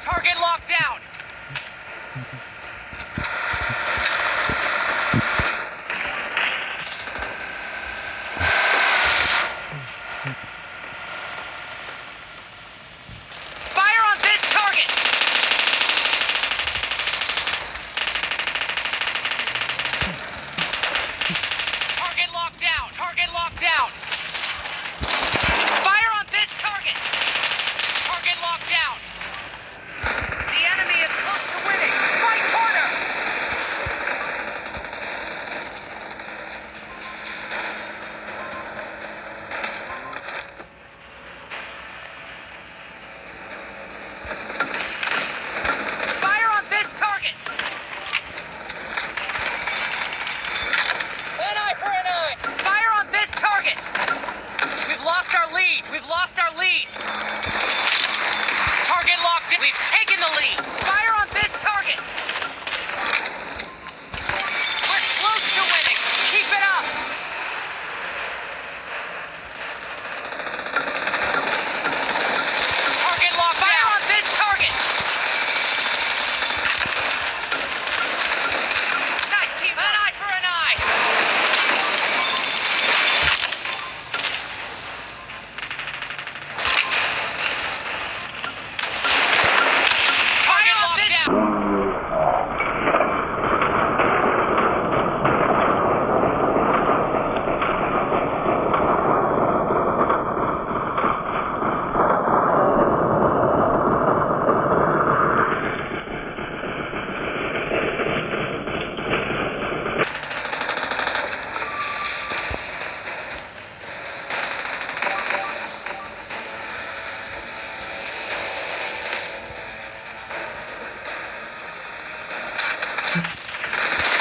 Target locked down! Target locked out.